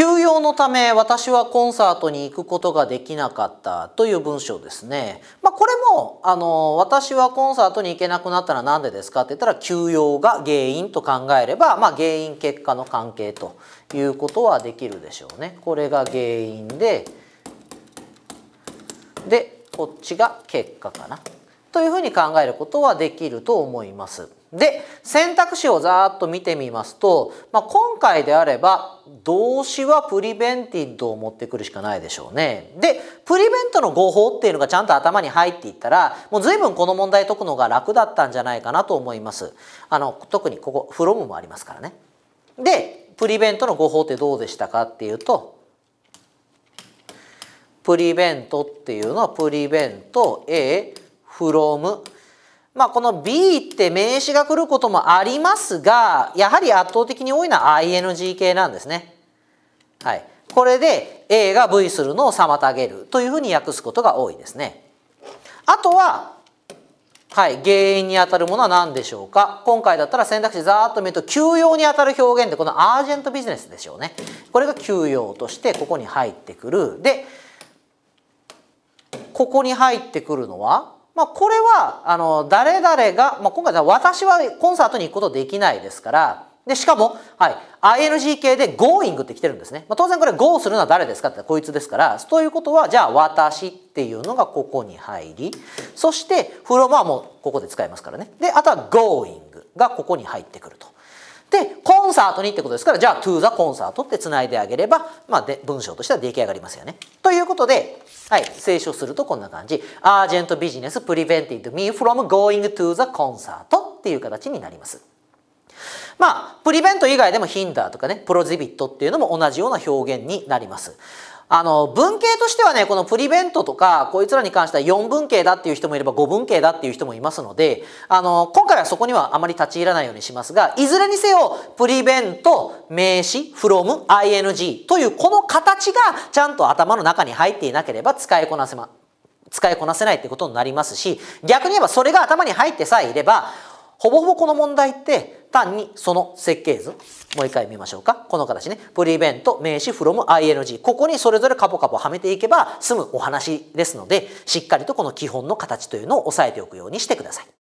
休養のため私はコンサートに行くことができなかったという文章ですね。まあ、これもあの私はコンサートに行けなくなったら何でですかって言ったら休養が原因と考えれば、まあ、原因結果の関係ということはできるでしょうね。これが原因ででこっちが結果かなというふうに考えることはできると思います。で選択肢をざーっと見てみますと、まあ、今回であれば動詞はプリベンティッドを持ってくるしかないでしょうね。でプリベントの語法っていうのがちゃんと頭に入っていったらもう随分この問題解くのが楽だったんじゃないかなと思います。あの特にここ「フロム」もありますからね。でプリベントの語法ってどうでしたかっていうとプリベントっていうのはプリベント A フロムまあ、この B って名詞が来ることもありますがやはり圧倒的に多いのは ING 系なんですね。はい、これで A が V するのを妨げるというふうに訳すことが多いですね。あとは、はい、原因にあたるものは何でしょうか？今回だったら選択肢ざーっと見ると休養にあたる表現でこのアージェントビジネスでしょうね。これが休養としてここに入ってくる。でここに入ってくるのはまあ、これはあの誰々が、まあ、今回私はコンサートに行くことできないですからでしかも、はい、ING 系で Going って来てるんですね、まあ、当然これ Go するのは誰ですかってこいつですからということはじゃあ私っていうのがここに入りそして From はもうここで使いますからねであとは Going がここに入ってくると。でコンサートにってことですからじゃあ to the コンサートってつないであげれば、まあ、で文章としては出来上がりますよね。ということで、はい、清書するとこんな感じ。Urgent business prevented me from going to the concert っていう形になります。まあ、プリベント以外でもヒンダーとかね、プロジビットっていうのも同じような表現になります。あの文系としてはねこのプリベントとかこいつらに関しては4文系だっていう人もいれば5文系だっていう人もいますのであの今回はそこにはあまり立ち入らないようにしますがいずれにせよプリベント名詞 from ing というこの形がちゃんと頭の中に入っていなければ使いこなせま使いこなせないってことになりますし逆に言えばそれが頭に入ってさえいればほぼほぼこの問題って単にその設計図もう一回見ましょうか。この形ね。プリベント名詞 from ing ここにそれぞれカポカポはめていけば済むお話ですのでしっかりとこの基本の形というのを押さえておくようにしてください。